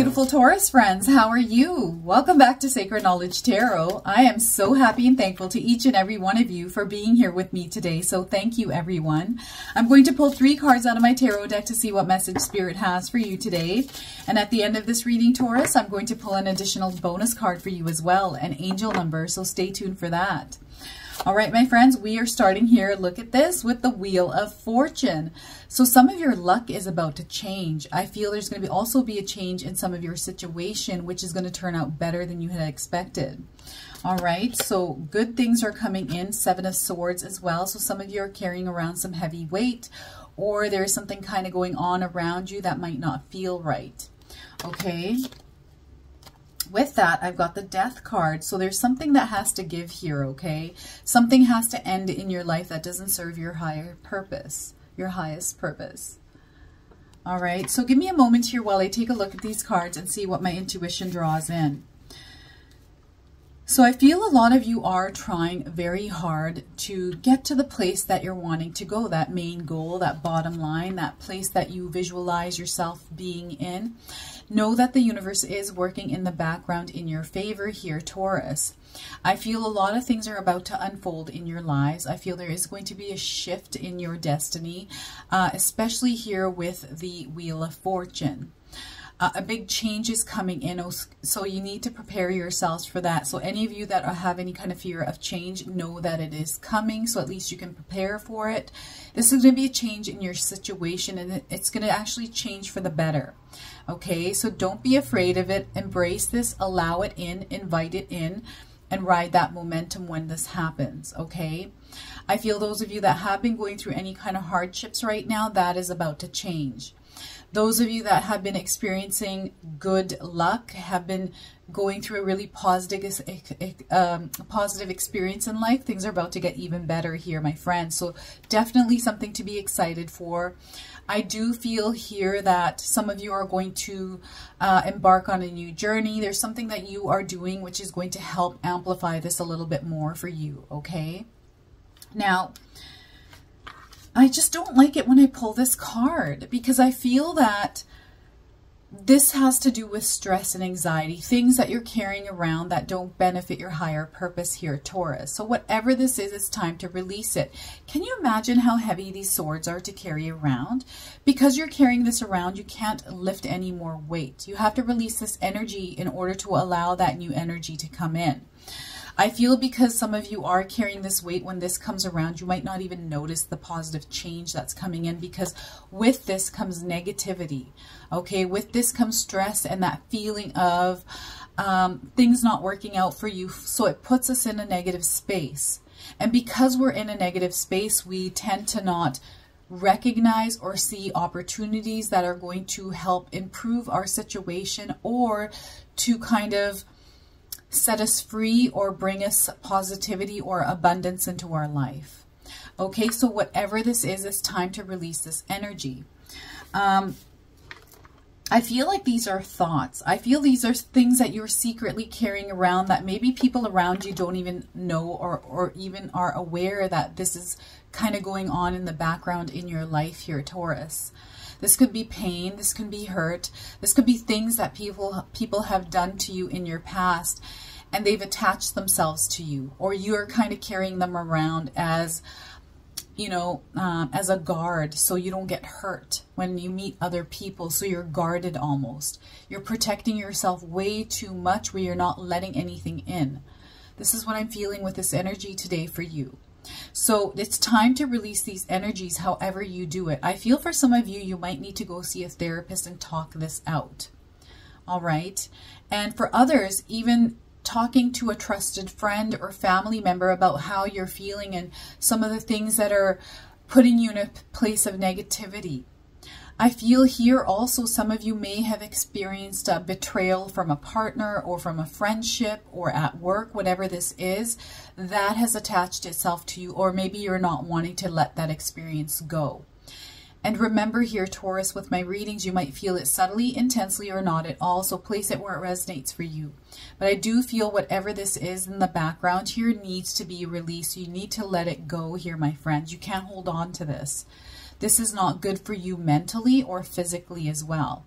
Beautiful Taurus friends. How are you? Welcome back to Sacred Knowledge Tarot. I am so happy and thankful to each and every one of you for being here with me today. So thank you, everyone. I'm going to pull three cards out of my tarot deck to see what message Spirit has for you today. And at the end of this reading, Taurus, I'm going to pull an additional bonus card for you as well, an angel number. So stay tuned for that. All right, my friends, we are starting here. Look at this with the Wheel of Fortune. So some of your luck is about to change. I feel there's going to be also be a change in some of your situation, which is going to turn out better than you had expected. All right, so good things are coming in. Seven of Swords as well. So some of you are carrying around some heavy weight or there's something kind of going on around you that might not feel right. Okay, with that, I've got the death card. So there's something that has to give here, okay? Something has to end in your life that doesn't serve your higher purpose, your highest purpose. All right, so give me a moment here while I take a look at these cards and see what my intuition draws in. So I feel a lot of you are trying very hard to get to the place that you're wanting to go, that main goal, that bottom line, that place that you visualize yourself being in. Know that the universe is working in the background in your favor here, Taurus. I feel a lot of things are about to unfold in your lives. I feel there is going to be a shift in your destiny, uh, especially here with the Wheel of Fortune. Uh, a big change is coming in, oh, so you need to prepare yourselves for that. So any of you that have any kind of fear of change, know that it is coming, so at least you can prepare for it. This is going to be a change in your situation, and it's going to actually change for the better. Okay, so don't be afraid of it. Embrace this, allow it in, invite it in, and ride that momentum when this happens. Okay, I feel those of you that have been going through any kind of hardships right now, that is about to change. Those of you that have been experiencing good luck, have been going through a really positive, um, positive experience in life, things are about to get even better here, my friends. So definitely something to be excited for. I do feel here that some of you are going to uh, embark on a new journey. There's something that you are doing which is going to help amplify this a little bit more for you, okay? Now, I just don't like it when I pull this card because I feel that this has to do with stress and anxiety, things that you're carrying around that don't benefit your higher purpose here, Taurus. So whatever this is, it's time to release it. Can you imagine how heavy these swords are to carry around? Because you're carrying this around, you can't lift any more weight. You have to release this energy in order to allow that new energy to come in. I feel because some of you are carrying this weight when this comes around, you might not even notice the positive change that's coming in because with this comes negativity. Okay, with this comes stress and that feeling of um, things not working out for you. So it puts us in a negative space. And because we're in a negative space, we tend to not recognize or see opportunities that are going to help improve our situation or to kind of set us free or bring us positivity or abundance into our life. Okay, so whatever this is, it's time to release this energy. Um, I feel like these are thoughts. I feel these are things that you're secretly carrying around that maybe people around you don't even know or, or even are aware that this is kind of going on in the background in your life here, Taurus. This could be pain. This can be hurt. This could be things that people people have done to you in your past and they've attached themselves to you or you're kind of carrying them around as you know, um, as a guard so you don't get hurt when you meet other people. So you're guarded almost. You're protecting yourself way too much where you're not letting anything in. This is what I'm feeling with this energy today for you. So it's time to release these energies however you do it. I feel for some of you, you might need to go see a therapist and talk this out. All right. And for others, even talking to a trusted friend or family member about how you're feeling and some of the things that are putting you in a place of negativity. I feel here also some of you may have experienced a betrayal from a partner or from a friendship or at work, whatever this is, that has attached itself to you, or maybe you're not wanting to let that experience go. And remember here, Taurus, with my readings, you might feel it subtly, intensely, or not at all, so place it where it resonates for you. But I do feel whatever this is in the background here needs to be released. You need to let it go here, my friends. You can't hold on to this. This is not good for you mentally or physically as well.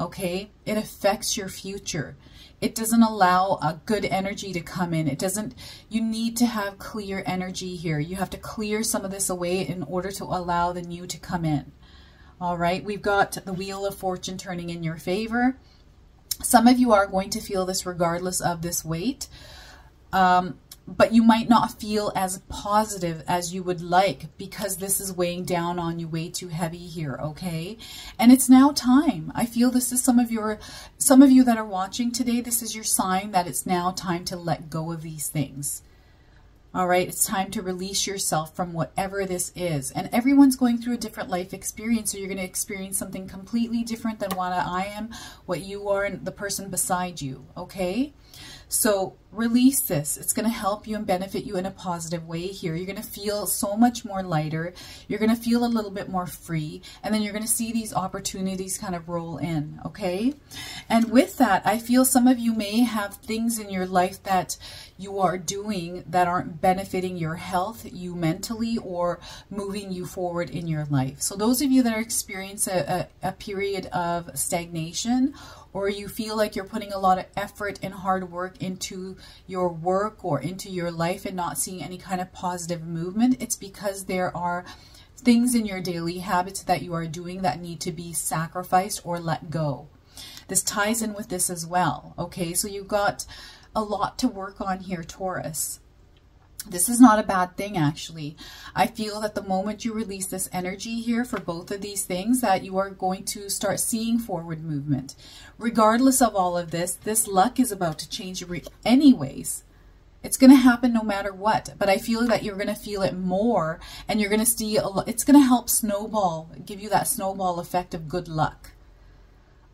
Okay? It affects your future. It doesn't allow a good energy to come in. It doesn't, you need to have clear energy here. You have to clear some of this away in order to allow the new to come in. All right, we've got the Wheel of Fortune turning in your favor. Some of you are going to feel this regardless of this weight. Um, but you might not feel as positive as you would like because this is weighing down on you way too heavy here, okay? And it's now time. I feel this is some of your, some of you that are watching today, this is your sign that it's now time to let go of these things. All right, it's time to release yourself from whatever this is. And everyone's going through a different life experience, so you're going to experience something completely different than what I am, what you are, and the person beside you, okay? So release this. It's going to help you and benefit you in a positive way here. You're going to feel so much more lighter. You're going to feel a little bit more free. And then you're going to see these opportunities kind of roll in, okay? And with that, I feel some of you may have things in your life that you are doing that aren't benefiting your health, you mentally, or moving you forward in your life. So those of you that are experiencing a, a, a period of stagnation or you feel like you're putting a lot of effort and hard work into your work or into your life and not seeing any kind of positive movement, it's because there are things in your daily habits that you are doing that need to be sacrificed or let go. This ties in with this as well. Okay, so you've got a lot to work on here, Taurus. This is not a bad thing, actually. I feel that the moment you release this energy here for both of these things, that you are going to start seeing forward movement. Regardless of all of this, this luck is about to change anyways. It's going to happen no matter what, but I feel that you're going to feel it more and you're going to see, a, it's going to help snowball, give you that snowball effect of good luck.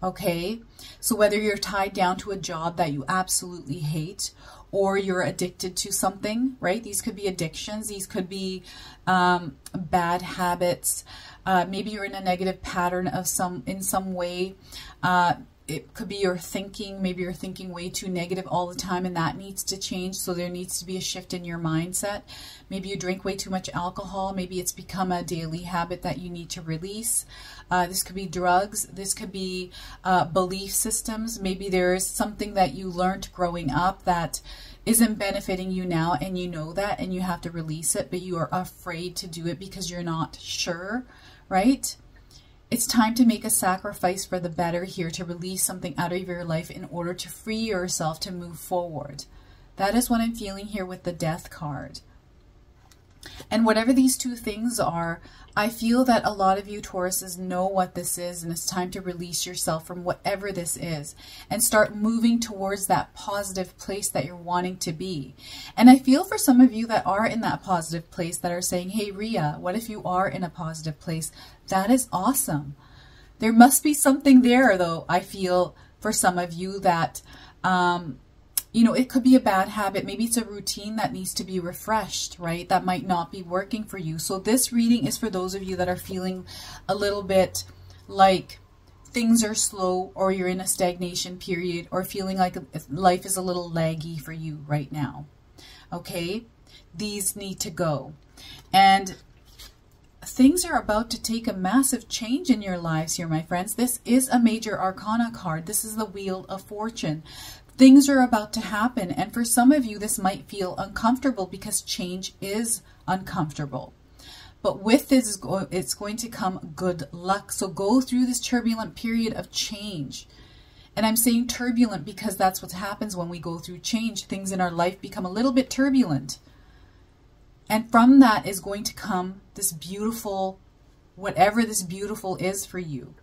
Okay, so whether you're tied down to a job that you absolutely hate or you're addicted to something, right? These could be addictions. These could be um, bad habits. Uh, maybe you're in a negative pattern of some in some way. Uh, it could be your thinking. Maybe you're thinking way too negative all the time and that needs to change. So there needs to be a shift in your mindset. Maybe you drink way too much alcohol. Maybe it's become a daily habit that you need to release. Uh, this could be drugs. This could be uh, belief systems. Maybe there's something that you learned growing up that isn't benefiting you now and you know that and you have to release it, but you are afraid to do it because you're not sure, right? It's time to make a sacrifice for the better here, to release something out of your life in order to free yourself to move forward. That is what I'm feeling here with the death card. And whatever these two things are, I feel that a lot of you Tauruses know what this is and it's time to release yourself from whatever this is and start moving towards that positive place that you're wanting to be. And I feel for some of you that are in that positive place that are saying, hey, Ria, what if you are in a positive place? That is awesome. There must be something there, though, I feel for some of you that um, you know, it could be a bad habit. Maybe it's a routine that needs to be refreshed, right? That might not be working for you. So this reading is for those of you that are feeling a little bit like things are slow or you're in a stagnation period or feeling like life is a little laggy for you right now. Okay? These need to go. And things are about to take a massive change in your lives here, my friends. This is a major arcana card. This is the Wheel of Fortune. Things are about to happen. And for some of you, this might feel uncomfortable because change is uncomfortable. But with this, it's going to come good luck. So go through this turbulent period of change. And I'm saying turbulent because that's what happens when we go through change. Things in our life become a little bit turbulent. And from that is going to come this beautiful, whatever this beautiful is for you.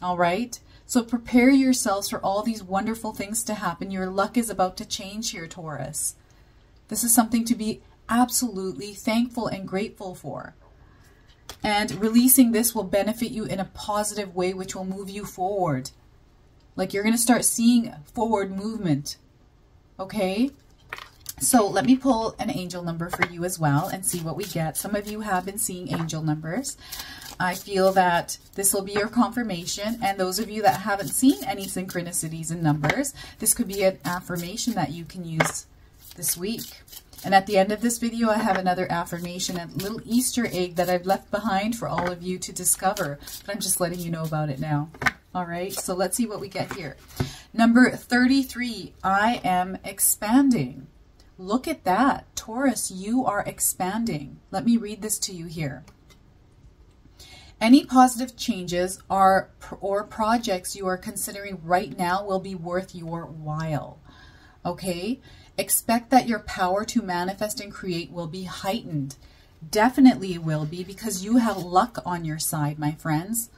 All right? So prepare yourselves for all these wonderful things to happen. Your luck is about to change here, Taurus. This is something to be absolutely thankful and grateful for. And releasing this will benefit you in a positive way, which will move you forward. Like you're going to start seeing forward movement. Okay? So let me pull an angel number for you as well and see what we get. Some of you have been seeing angel numbers. I feel that this will be your confirmation. And those of you that haven't seen any synchronicities in numbers, this could be an affirmation that you can use this week. And at the end of this video, I have another affirmation, a little Easter egg that I've left behind for all of you to discover. But I'm just letting you know about it now. All right, so let's see what we get here. Number 33, I am expanding. Look at that. Taurus, you are expanding. Let me read this to you here. Any positive changes are or projects you are considering right now will be worth your while. Okay? Expect that your power to manifest and create will be heightened. Definitely will be because you have luck on your side, my friends.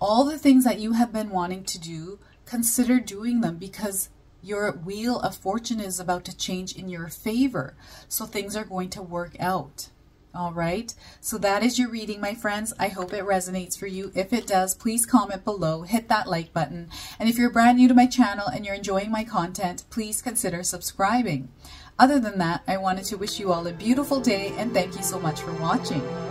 All the things that you have been wanting to do, consider doing them because your wheel of fortune is about to change in your favor. So things are going to work out. All right. So that is your reading, my friends. I hope it resonates for you. If it does, please comment below, hit that like button. And if you're brand new to my channel and you're enjoying my content, please consider subscribing. Other than that, I wanted to wish you all a beautiful day and thank you so much for watching.